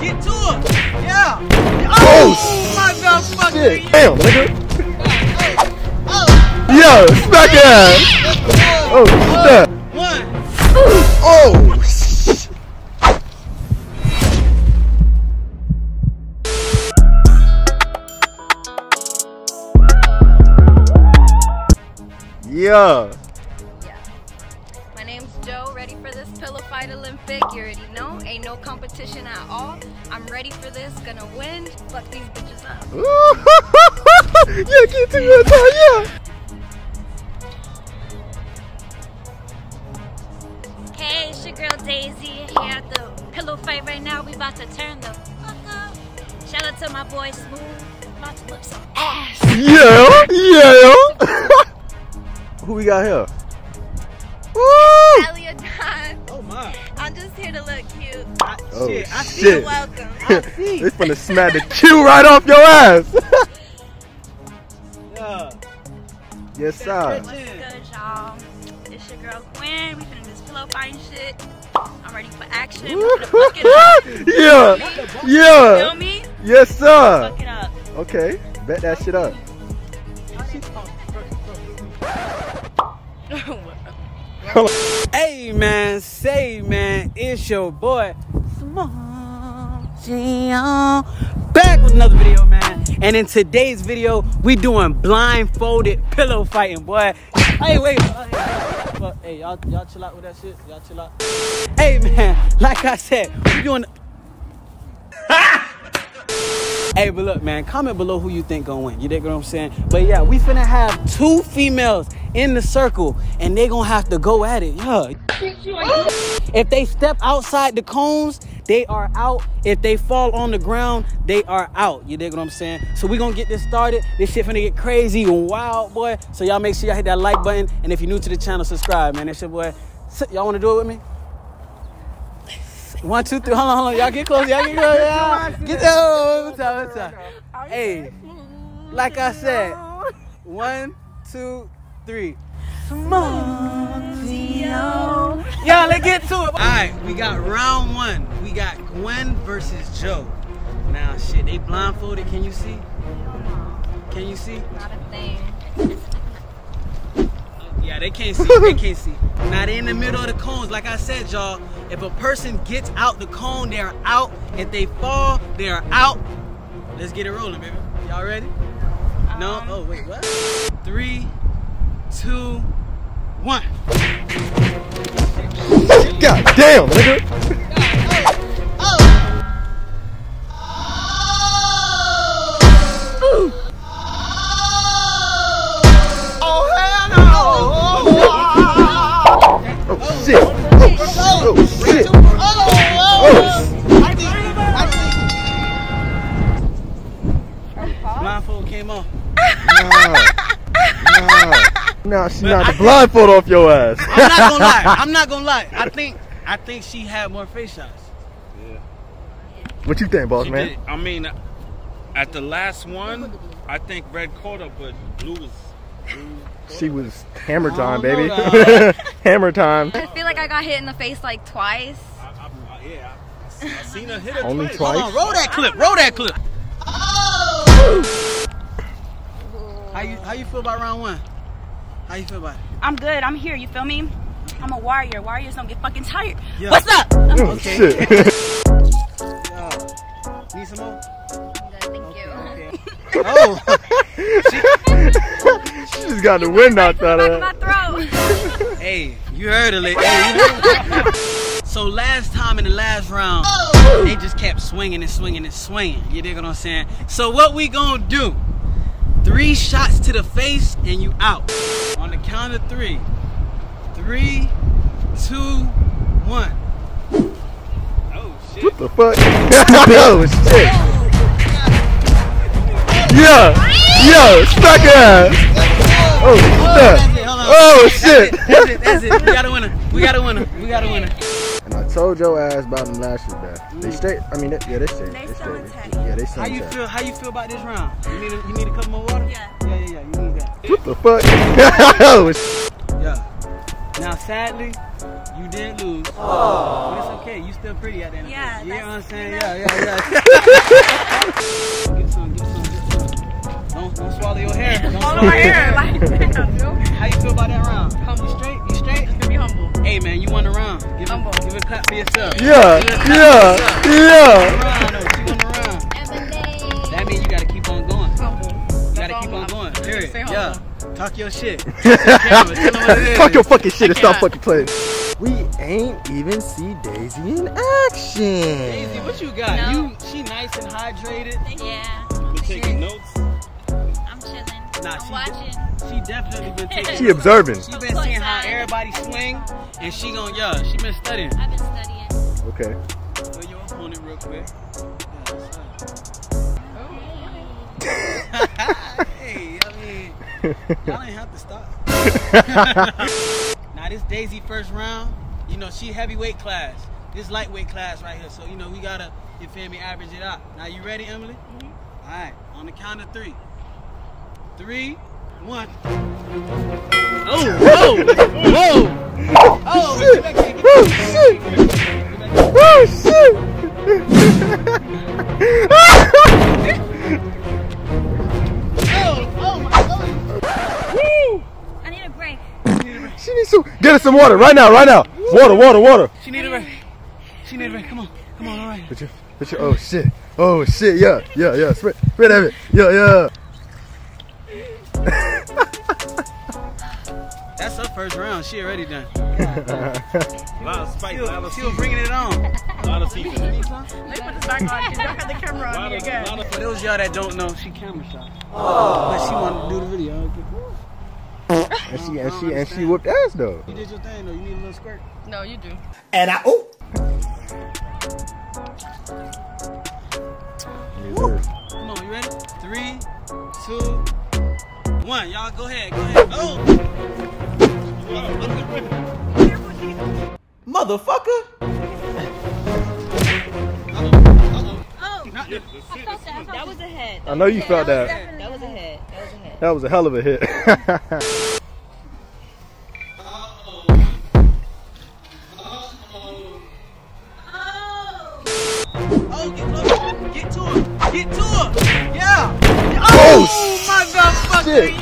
Get to him. Yeah. Oh, my God, fuck Shit. Damn, nigga. Oh, oh. Yo, smack ass. Oh, shit. One. Oh. oh. Yeah. Yeah. My name's Joe, ready for this pillow fight Olympic. You already know, ain't no competition at all. I'm ready for this, gonna win. Fuck these bitches up. yeah, get to your time, yeah. Hey, it's your girl Daisy here at the pillow fight right now. We about to turn the fuck up. Shout out to my boy Smooth. About to whip some ass. Yeah, yeah. Who we got here? I'm just here to look cute. I, Oh, shit. I see shit. You're welcome. I see. They finna smack the Q right off your ass. Yeah. yes, sir. What's good, y'all? It's your girl Gwen. We finna do this pillow fighting shit. I'm ready for action. I'm gonna fuck it up. yeah, Feel yeah. me? Yes, sir. Fuck it up. Okay, bet that shit up. Hey man, say man, it's your boy Smooth Gio. Back with another video, man. And in today's video, we doing blindfolded pillow fighting, boy. Hey, wait. Hey, y'all, y'all chill out with that shit. Y'all chill out. Hey man, like I said, we doing. Hey, but look, man, comment below who you think gonna win. You dig what I'm saying? But yeah, we finna have two females in the circle, and they gonna have to go at it. Yeah. If they step outside the cones, they are out. If they fall on the ground, they are out. You dig what I'm saying? So we gonna get this started. This shit finna get crazy and wild, boy. So y'all make sure y'all hit that like button, and if you're new to the channel, subscribe, man. That's your boy. Y'all wanna do it with me? One, two, three. Hold on, hold on. Y'all get close. Y'all get close. Yeah. Get there. One time, one time. Hey, like I said, one, two, three. Yeah, let's get to it. All right, we got round one. We got Gwen versus Joe. Now, shit, they blindfolded. Can you see? Can you see? Not a thing. Yeah, they can't see. They can't see. Now they in the middle of the cones. Like I said, y'all, if a person gets out the cone, they are out. If they fall, they are out. Let's get it rolling, baby. Y'all ready? No? Um, oh, wait, what? Three, two, one. God damn, nigga. Blindfold came off. nah, nah. Nah, she knocked the blindfold off your ass. I'm not gonna lie. I'm not gonna lie. I think I think she had more face shots. What you think, boss She man? did- I mean, at the last one, I think red caught up, but blue was. Blue She was hammer time, don't baby. know that. hammer time. I feel like I got hit in the face like twice. I, I, I, yeah, I, I seen her hit her Only twice. twice? Hold on, roll that clip. Roll that clip. How you how you feel about round one? How you feel about it? I'm good. I'm here. You feel me? I'm a warrior. Warriors don't get fucking tired. Yeah. What's up? Oh, Okay. shit. Uh, need some more? Thank you. Okay. Oh, she just got the wind knocked out of My her. hey, you heard it. Hey, you heard it. So last time in the last round, oh. they just kept swinging and swinging and swinging. You dig what I'm saying? So what we gonna do? Three shots to the face and you out. On the count of three. Three, two, one. Oh shit. What the fuck? oh shit. Yeah, yeah, stuck ass. Oh shit. Oh shit. That's it, that's it. We got a winner. We got a winner. We got a winner. And I told your ass about them lashes, man. They mm. straight. I mean, they, yeah, they straight. They They still straight. intact. Yeah, they How you intact. feel? How you feel about this round? You need a, you need a cup more water? Yeah. Yeah, yeah, yeah. You need that. What the fuck? oh. Yeah. Now, sadly, you did lose. But it's okay. You still pretty at the end Yeah, of the day. You know what I'm saying? Yeah, yeah, yeah. get some, get some, get some. Don't, don't swallow your hair. Don't swallow my hair, like, damn, yo. How you feel about that round? You straight? Humble. Hey man, you won the round. Give, Humble. it, give it a clap for yourself. Yeah, yeah, yeah. Round, though. She won the round. That means you gotta keep on going. Humble. You gotta keep on going. Period. Stay. Yeah. Talk your shit. Talk to camera. Tell 'em what it is. Fuck your fucking shit and stop fucking playing. We ain't even see Daisy in action. Daisy, what you got? No. You, she nice and hydrated. Yeah, Been taking notes. I'm chilling. Nah, she watching. She definitely been taking. She observing. She been seeing how everybody swing, and she gon' yeah. She been studying. I've been studying. Okay. Go your opponent real quick. Oh. hey, I mean, y'all ain't have to stop. now this Daisy first round, you know she heavyweight class. This lightweight class right here. So you know we gotta, you feel me, average it out. Now you ready, Emily? Mm-hmm. All right, on the count of three. Three, one. Oh, whoa, whoa. Oh, get back here, get Oh back here, shit! get back here, get back here. Oh I need a break. shit! She needs some. Get her some water right now, right now. Water, water, water. She need a break. She need a break. Come on, come on, all right. Put your, put your. Oh shit! Oh shit! Yeah, yeah, yeah. Spit, spit at it. Yeah, yeah. That's her first round. She already done. A lot of spice, She a lot was, of she was bringing it on. A lot of seasoning. Need? Let me put this back on because y'all had the camera on me again. of For those y'all that don't know, she camera shy. Oh. But she wanted to do the video. And she and she and she whooped ass though. You did your thing though. You need a little squirt. No, you do. And I oh. One. Y'all go ahead. Go ahead. Oh! Motherfucker. Oh, Not the- I felt that. I felt That was a hit. I know you felt that. That was a hit. That was a hit. That was a hell of a hit. Oh, get close. Get to her. Get to her. Yeah. Oh, motherfucker, shit. you.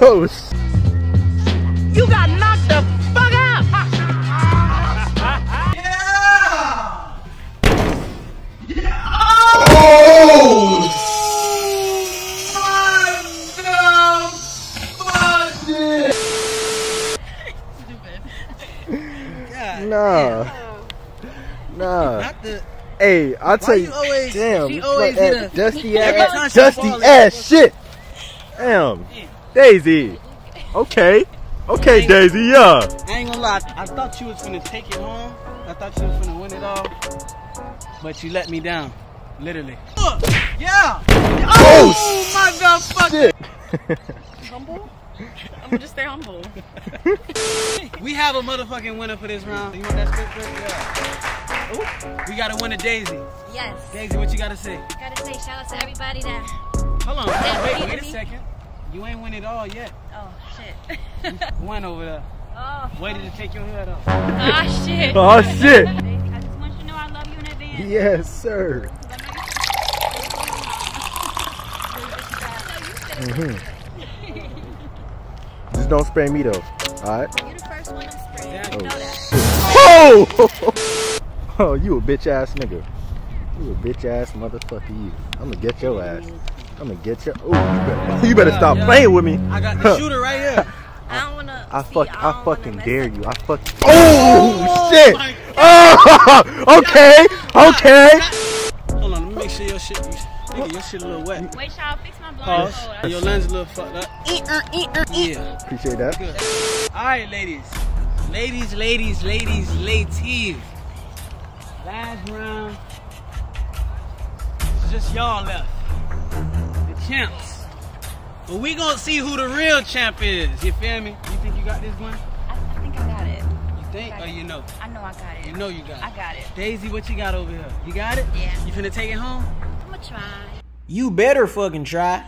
oh, sh- You got knocked the fuck out. Yeah. oh, God. nah, nah. Not the. Hey, I'll tell you you. always- damn, she always like hit that a- dusty ass, dusty ass shit. Damn, Daisy. Okay, okay, Daisy. Yeah. I ain't gonna lie. I thought you was gonna take it home. I thought you was gonna win it all. But you let me down. Literally. Yeah. Oh, oh motherfucker. shit. Humble? I'm gonna just stay humble. We have a motherfucking winner for this round. You want that split first? Yeah. Ooh, we gotta win a Daisy. Yes. Daisy, what you gotta say? Gotta say shout out to everybody that. Hold on. Wait, wait a second. You ain't win it all yet. Oh shit. One over there. oh. Waited to take your head off. Ah shit. Oh shit. I just want you to know I love you in advance. Yes, sir. Mhm. Just don't spray me though. All right. You the first one I'm spraying. Yeah. You know. Oh! oh, you a bitch ass nigga. You a bitch ass motherfucker. You. I'm gonna get your ass. I'm gonna get your. Oh, you better, you better stop Yeah. playing with me. I got the shooter right here. I don't wanna. I see, fuck. I, I, fucking dare you. I fuck. Oh, shit! Oh, okay, okay. Hold on, let me make sure your shit, you, nigga, your shit a little wet. Wait, y'all fix my blindfold. Pause. Your lens a little fucked up. Uh, uh, uh, yeah. Appreciate that. Good. All right, ladies. Ladies, ladies, ladies, ladies. Last round. It's just y'all left. The champs. But we gonna see who the real champ is. You feel me? You think you got this one? I, I think I got it. You think or oh, you know? I know I got it. You know you got it. I got it. Daisy, what you got over here? You got it? Yeah. You finna take it home? I'm gonna try. You better fucking try.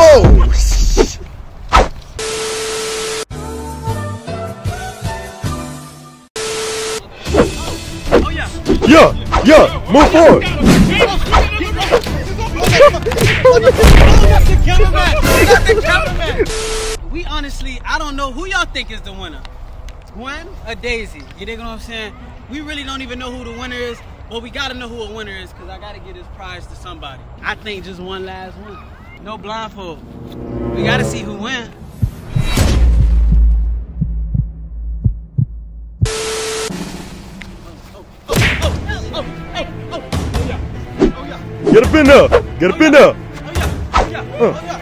Oh, yeah. yeah, move forward. We honestly, I don't know who y'all think is the winner. Gwen or Daisy? You dig what I'm saying? We really don't even know who the winner is, but we gotta know who a winner is because I gotta get this prize to somebody. I think just one last one. No blindfold. We gotta see who win. Get up in there. Get up in there. Oh, oh, oh,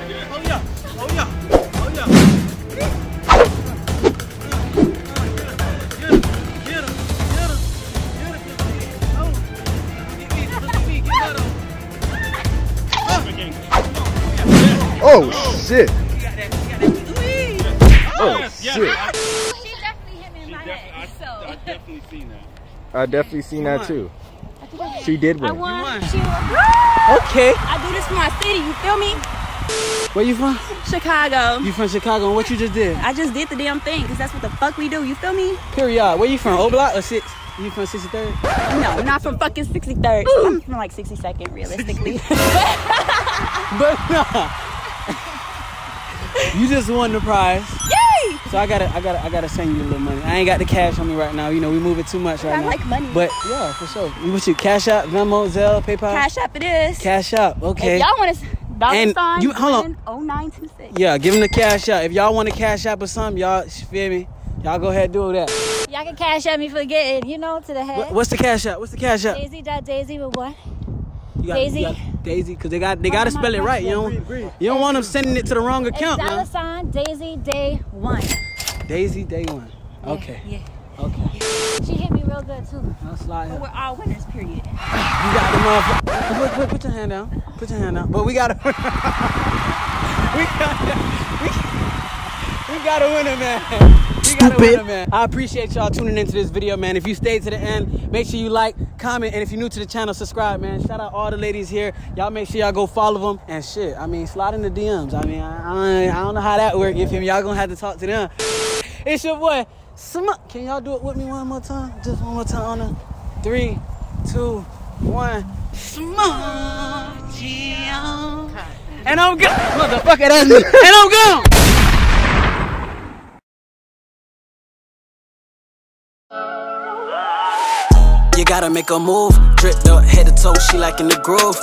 I definitely seen that won. too. She did I won. won. She won. Okay. I do this for my city, you feel me? Where you from? Chicago. You from Chicago, and what you just did? I just did the damn thing because that's what the fuck we do, you feel me? Period. Where you from? O Block or six? You from 63rd? No, not from fucking 63rd. I'm from like 62nd, realistically. But nah. you just won the prize. Yay! So I gotta, I gotta, I gotta send you a little money. I ain't got the cash on me right now. You know, we moving too much right I now. like money. But yeah, for sure. What you Cash App, Venmo, Zelle, PayPal? Cash App it is. Cash App. Okay. If y'all want to dollar And sign, you- hold on. on. 0926. Yeah, give them the Cash App. If y'all want to Cash App or something, y'all feel me? Y'all go ahead and do that. Y'all can cash at me for getting, you know, to the head. What, what's the Cash App? What's the Cash App? Daisy dot Daisy with what? You got, Daisy. You got Daisy, cause they got they gotta Oh, spell it right. You God. don't you don't want them sending it to the wrong It's account, dollar man. sign Daisy Day One. Daisy day one. Okay. Yeah. Okay. She hit me real good too. I'll slide. But we're all winners, period. You got the motherfucker. Put, put, put your hand down. Put your hand down. But we got to. we got. We, we got a winner, man. Stupid. man. I appreciate y'all tuning into this video, man. If you stayed to the end, make sure you like, comment, and if you're new to the channel, subscribe, man. Shout out all the ladies here. Y'all make sure y'all go follow them and shit. I mean, slide in the DMs. I mean, I, I, don't, I don't know how that works. You feel me? Y'all gonna have to talk to them. It's your boy. Smuck. Can y'all do it with me one more time? Just one more time on the three, two, one. Yeah. And I'm gone. Motherfucker, that's me. And I'm gone. You gotta make a move. Dripped up head to toe, she like in the groove.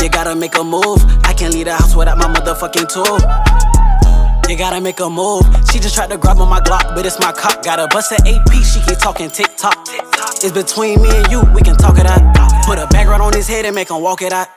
You gotta make a move. I can't leave the house without my motherfucking tool. You gotta make a move. She just tried to grab on my Glock, but it's my cop. Got a bust at AP, she keep talking TikTok. It's between me and you, we can talk it out. Put a bag right on his head and make him walk it out.